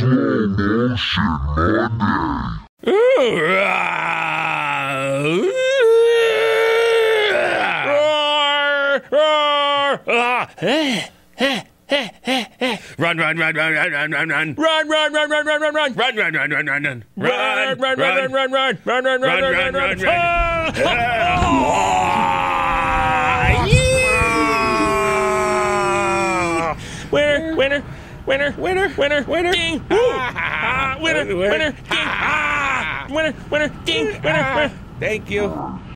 Slow Motion Monday. Run, run, run, run, run, run, run, run. Run, run, run, run, run, run, run. Run, run, run, run, run, run. Run, run, run, run, run, run. Run, run, run, run, run, run. Ah! Winner, winner winner, winner, winner, winner, ding, woo! Ah, winner, winner, ding, ah, winner, winner, ding, winner, winner. Thank you.